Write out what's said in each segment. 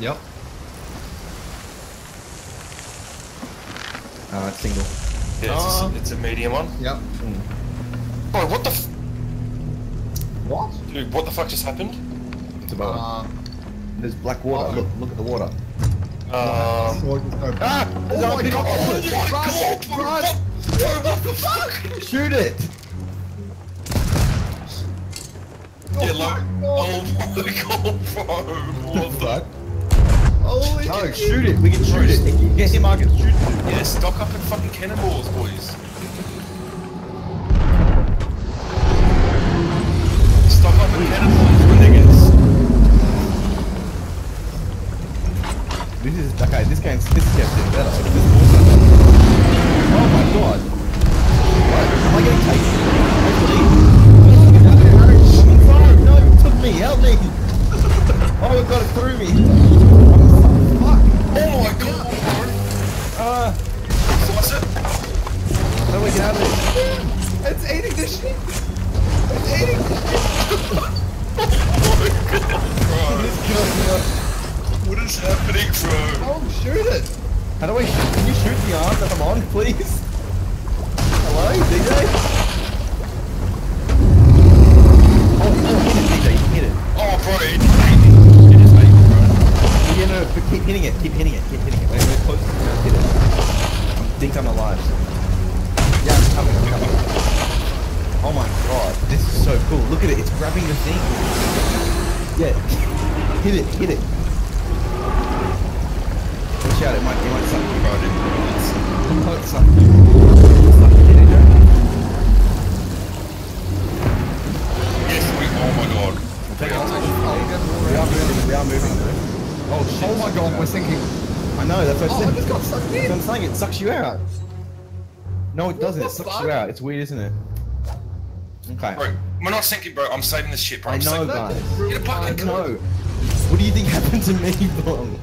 Yep. Uh, it's single. Yeah, it's, Oh. a, it's a medium one. Yep. Bro, what the f- What? Dude, what the fuck just happened? It's above. Uh, There's black water. oh. Look, look at the water. Um... sword was open. Ah! There's Oh a my big god! octopus. Oh my god! Run! Run! Run! What the fuck? Shoot it! Yeah, like, oh my god, bro! What the Fuck. Holy No, shit. shoot it. We can shoot it. Get him, Marcus. Shoot it. Yeah, stock up in fucking cannonballs, boys. Stock up in cannonballs, my niggas. This is okay. This game's this game's getting better. This is awesome. Oh my god! Oh, shoot it. How do I? shoot- Can you shoot the arm that I'm on, please? Hello, DJ? Oh, oh, hit it, DJ. Hit it. Oh, bro, it just ate me. It just me, bro. Yeah, no, but keep hitting it, keep hitting it, keep hitting it. When we're close to it, hit it. I think I'm alive. Yeah, I'm coming, I'm coming. Oh my god, this is so cool. Look at it, it's grabbing the thing. Yeah, hit it, hit it. Watch out, it might, it might suck you. Bro, dude. It might suck you. Suck you, hit. Yes, we... Oh my god. Take it. I'll get more We are moving, we are moving. Oh shit. Oh my god, we're sinking. I know, that's what I Oh, said. I just got sucked That's what I'm in. saying, it sucks you out. No, it doesn't, it sucks fuck? you out. It's weird, isn't it? Okay. Bro, we're not sinking, bro. I'm saving this shit, bro. I I'm know, saving- guys. Get a I bucket. know. What do you think happened to me, Bong?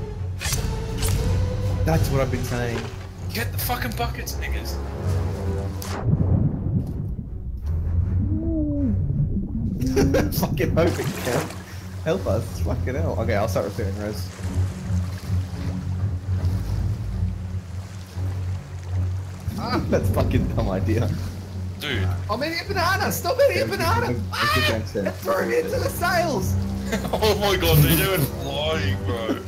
That's what I've been saying. Get the fucking buckets, niggas. Fucking hope it can. Help us. Fucking hell. Okay, I'll start repairing Rose. Ah, That's fucking dumb idea. Dude. I'm eating a banana. Stop eating a banana. Let's Ah, get it threw me into the sails. oh my god, they're were flying, bro.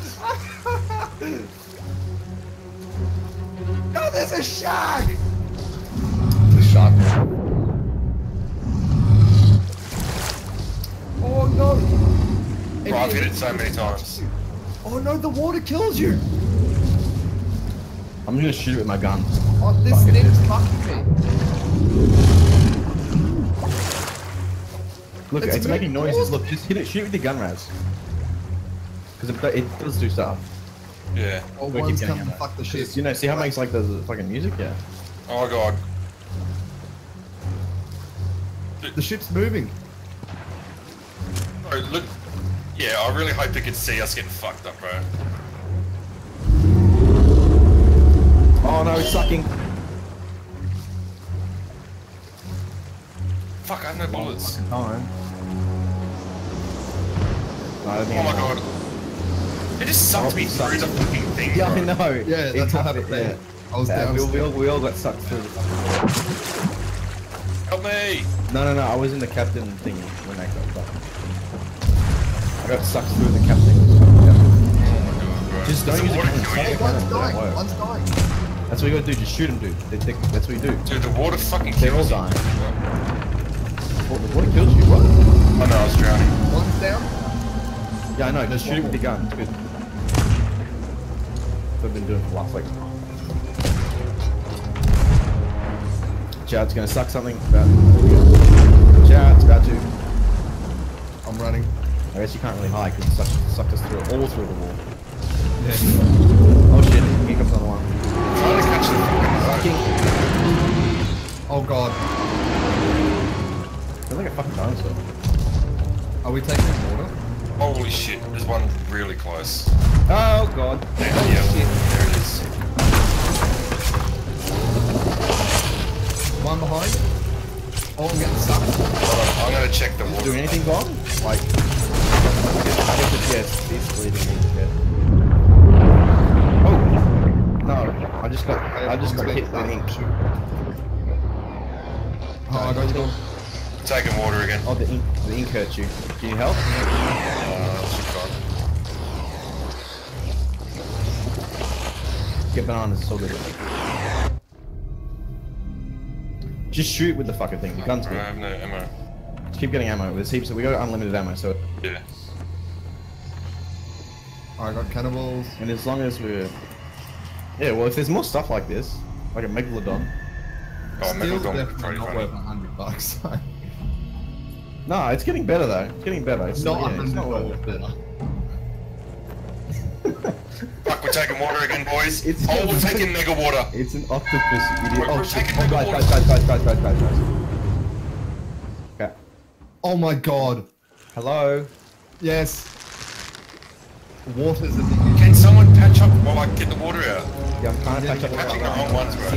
There's a shark. The shark. Oh no. Bro, I've hit it so many times. Oh no, the water kills you. I'm gonna shoot it with my gun. Oh, this Fucking thing's fucking me. Look, It's it's, making noises. Look, just hit it. Shoot it with the gun, Raz. Because it, it does do stuff. Yeah. Oh, We'll keep one's getting coming to it. fuck the ship. You know, see how it makes like the fucking music? Yeah. Oh god. The ship's moving. Bro, look. Yeah, I really hope they could see us getting fucked up, bro. Oh no, it's sucking. Fuck, I have no bullets. Fucking time. Oh, no, I don't Oh think my I god. It just sucked me through the fucking thing, Yeah, I know. Yeah, It that's what cut it, happened. I was Yeah, we, all- we, all, we all got sucked through. the- Help me! No, no, no. I was in the captain thing when I got sucked. I got sucked through the captain. Oh my god. Just don't use water it. kill you? Don't One's dying. One's dying. That's what you gotta do. Just shoot them, dude. They, they, that's what you do. Dude, the water fucking They're all kills you. dying. What, what kills you? What? Oh no, I was drowning. One's down. Yeah, I know. Just shoot it with the gun. It's good. I've been doing for the last like. Chad's gonna suck something. About. Chad's about to. I'm running. I guess you can't really hide because it sucked, sucked us through all through the wall. Yeah. Oh shit! Here comes another one. trying to catch the fucking Fucking. Oh god. Sounds like a fucking dinosaur. Are we taking water? Holy shit, there's one really close. Oh god. There, oh, yeah, shit. there it is. One behind. Oh, I'm getting stuck. Hold on, I'm gonna check the wall. Do anything wrong? Like, I get the chest. He's bleeding in the chest. Oh! No, I just got, I, I just got hit by ink. Oh, I got you. Taking water again. Oh, the ink, the ink hurt you. Can you help? Uh, should be fine. Get bananas, it's all good. Just shoot with the fucking thing. The gun's I have no ammo. Just keep getting ammo. There's heaps. Of, we got unlimited ammo, so Yeah. I got cannibals. and as long as we're yeah, well, if there's more stuff like this, like a megalodon. Oh, Still Megalodon would be definitely not worth hundred bucks. No, it's getting better though. It's getting better. It's not a yeah, it's not worth better. Fuck, we're taking water again, boys. It's- oh, we're taking mega water. It's an octopus, you idiot. We're- oh we're shit! Oh, guys, guys, guys, guys, guys, guys, guys, guys. Okay. Oh my god. Hello. Yes. Water's at the Can someone patch up while I get the water out? Yeah, I'm trying to Yeah, patch up. you're patching the wrong ones, bro.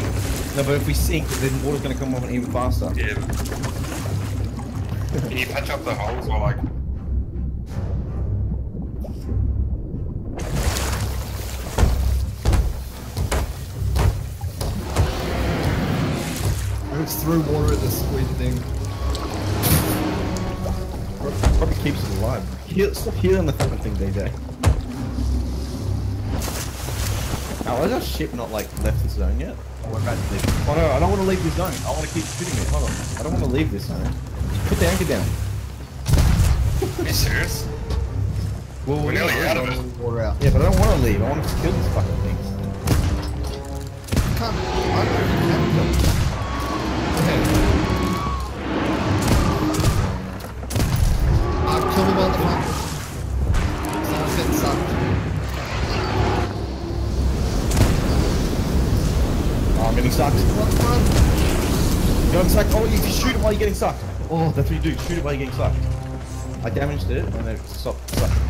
No, but if we sink, then water's gonna come on even faster. Yeah. Can you patch up the holes while like... It's through water at the squid thing. Probably keeps it alive. Heal, stop healing the fucking thing, DJ. Now, why is our ship not like left the zone yet? Oh, we're about to leave. Oh no, I don't want to leave this zone. I want to keep shooting it. Hold on. I don't want to leave this zone. Put the anchor down. Are you serious? Well, We're nearly out of it. Water out. Yeah, but I don't want to leave. I want to kill these fucking thing. Can't. I don't know if you're getting sucked. Oh, that's what you do. Shoot it while you're getting sucked. I damaged it and then it stopped sucking.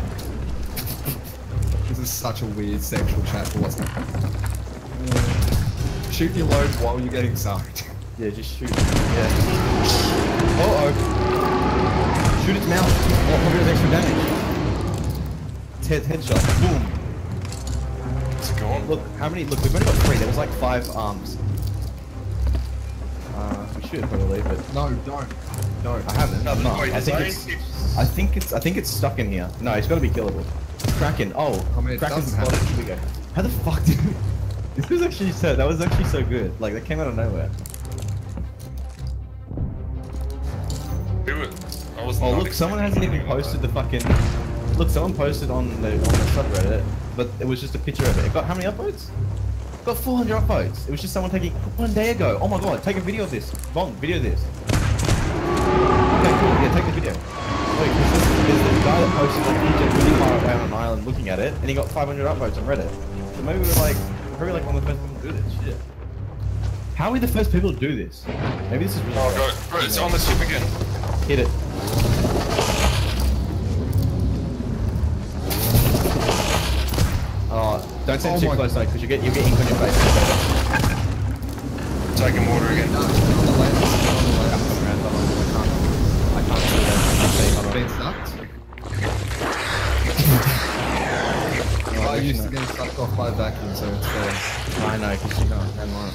This is such a weird sexual chat for what's happening. Shoot your load while you're getting sucked. Yeah, just shoot. Yeah. Uh oh. Shoot its mouth. Oh, probably does extra damage. It's head headshot. Boom. Is it gone? Look, how many? Look, we've only got three. There was like five arms. We should probably, but No, don't. no, I haven't. No, I'm not. wait, I think it's. keeps- I think it's. I think it's stuck in here. No, it's got to be killable. Kraken. Oh, I mean, it Kraken's doesn't spotted. Here we go. How the fuck did? This was actually so. That was actually so good. Like that came out of nowhere. Who was- I was Oh look, someone hasn't even posted that. the fucking. Look, someone posted on the on the subreddit, but it was just a picture of it. It got how many upvotes? Got 400 upvotes. It was just someone taking one day ago. Oh my god, take a video of this. Bong, video this. Okay, cool. Yeah, take the video. Wait, there's, this, there's this guy that posted like Egypt really far away on an island looking at it, and he got 500 upvotes on Reddit. So maybe we're like, probably like one of the first people to do this. Shit. How are we the first people to do this? Maybe this is really. Oh god, bro, it's on the ship again. Hit it. Don't stand Oh too my- close though, because you get you get ink on your face. Taking water again. No, it's on the left. It's on the left. Come around, hold on. I can't. See. I can't see. Hold on. Being sucked? Oh, I used to actually, get sucked off by a vacuum, so it's fair. I know, because you can't. Hang on.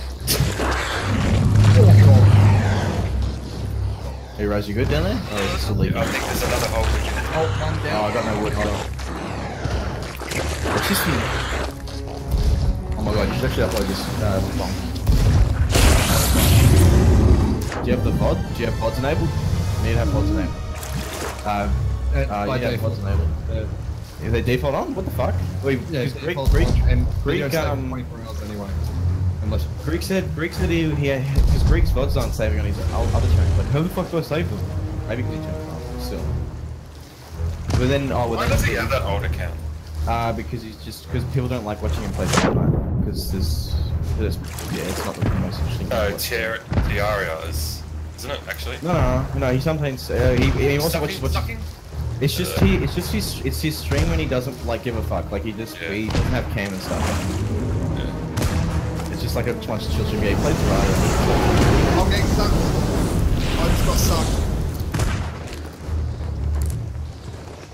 Oh. Hey, Rose, you good down there? Oh, or is it still leaking? I think there's another hole we can... Oh, one Oh, down. I got no wood. Hold on. What's this thing? My god, you should actually upload this uh, song. Do you have the VOD? Do you have VODs enabled? You need to have VODs enabled. Uh, Uh, uh, by you have default. VODs enabled. Uh, Is they default on? What the fuck? Wait, yeah, because Greek, default Greek, on, and Greek, videos take um, 24 hours anyway. Unless Greek said, Greek said he, he because Greek's VODs aren't saving on his other channel. Like, who the fuck do I save them? Maybe because he turned it off, still. But then, oh, well, Why then, does he have that old account? uh, because he's just, because people don't like watching him play Fortnite. Because there's, there's, yeah, it's not the most interesting. No, thing to watch. Tiar- Terraria is... Isn't it, actually? No, no, no, no, he sometimes, uh, he, he also Sucking- watches, watches, sucking? it's just he, it's just his, it's his stream when he doesn't, like, give a fuck. Like, he just, Yeah. he doesn't have cam and stuff. Yeah. It's just like a much chill stream. Yeah, he plays Terraria. I'm getting sucked. I just got sucked.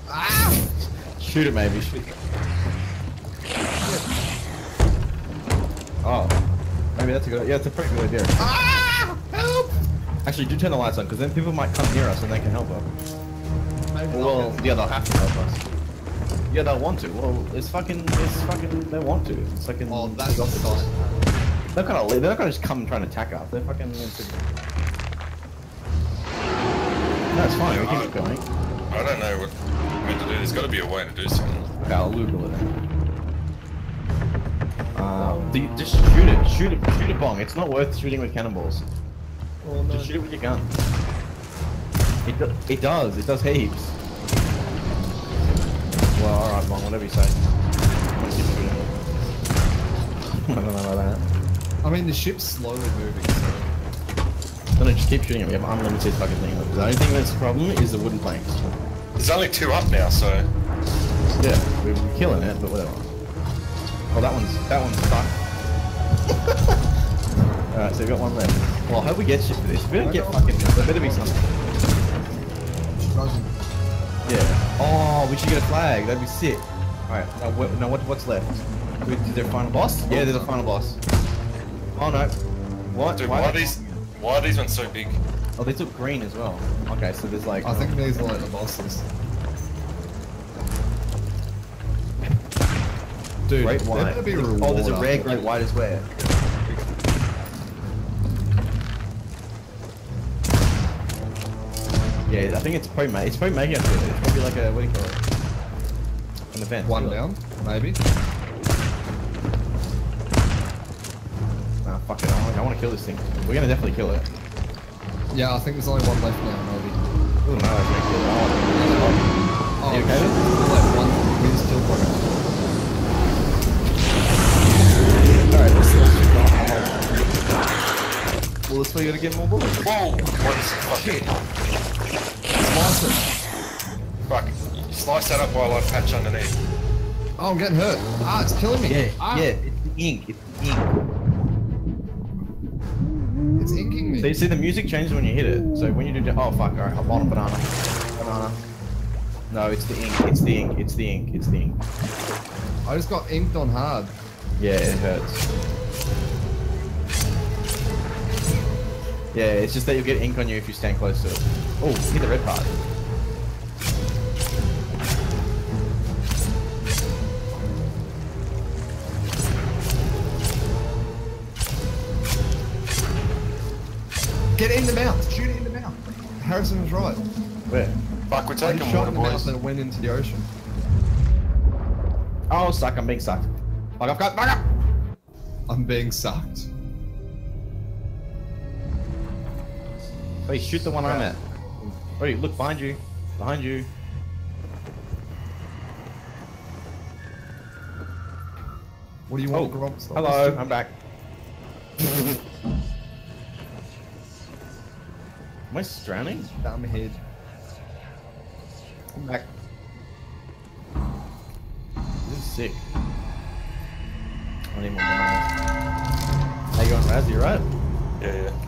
Ah! Shoot it, maybe. Shoot. Oh, maybe maybe that's a good. Yeah, it's a pretty good idea. Ah! Help! Actually, do turn the lights on, because then people might come near us and they can help us. Well, not. yeah, they'll have to help us. Yeah, they'll want to. Well, it's fucking, it's fucking, they want to. It's like, Oh, that's the sign. They're not gonna, they're not gonna just come and try and attack us. They're fucking. Into... No, it's fine. We can keep going. I don't know what I'm meant to do. There's got to be a way to do something. Okay, I'll Google it. Um, the, just shoot it. Shoot it. Shoot a bong. It's not worth shooting with cannonballs. Oh, no. Just shoot it with your gun. It, do, it does. It does heaps. Well, alright, Bong, whatever you say. I'm gonna keep shooting. I don't know about that. I mean, the ship's slowly moving, so... No, no, just keep shooting it. We have unlimited fucking thing. The only thing that's a problem is the wooden planks. There's only two up now, so Yeah, we're, we're killing it, but whatever. Oh, that one's that one's stuck. Alright, so we've got one left. Well, I hope we get shit for this. If we don't get fucking, there better be something. Yeah. Oh, we should get a flag. That'd be sick. Alright, now, what, now what, what's left? Is there a final boss? Yeah, there's a final boss. Oh no. What? dude, Why why are these why are these ones so big? Oh, they took green as well. Okay, so there's like. I think these are like the bosses. Dude, Great white. oh, there's a rare great white as well. Yeah, I think it's probably ma- it's probably making it. It's probably like a what do you call it? An event. One down, maybe. Nah, fuck it. I want, I want to kill this thing. We're gonna definitely kill it. Yeah, I think there's only one left now, maybe. Oh no, it's gonna kill it. Well, that's why you gotta get more bullets. Whoa! What is fucking Slice it. fuck? You slice that up while I patch underneath. Oh, I'm getting hurt. Ah, it's killing me. Yeah, ah, yeah, it's the ink. It's the ink. It's inking me. So you see the music changes when you hit it. So when you do, oh fuck, alright, I'm on a banana. Banana. No, it's the ink. It's the ink. It's the ink. It's the ink. I just got inked on hard. Yeah, it hurts. Yeah, it's just that you'll get ink on you if you stand close to it. Oh, hit the red part. Get it in the mouth. Shoot it in the mouth. Harrison was right. Where? Fuck, we're taking just shot water, in the mouth boys. and it went into the ocean. Oh, suck, I'm being sucked. Fuck off, fuck up! I'm being sucked. Wait, shoot the one I'm at. Wait, look behind you. Behind you. What do you Oh, want, Grom? Stop hello. I'm back. Am I drowning? Dumb head. I'm back. This is sick. I need more. How you going, Raz? You right? Yeah, yeah.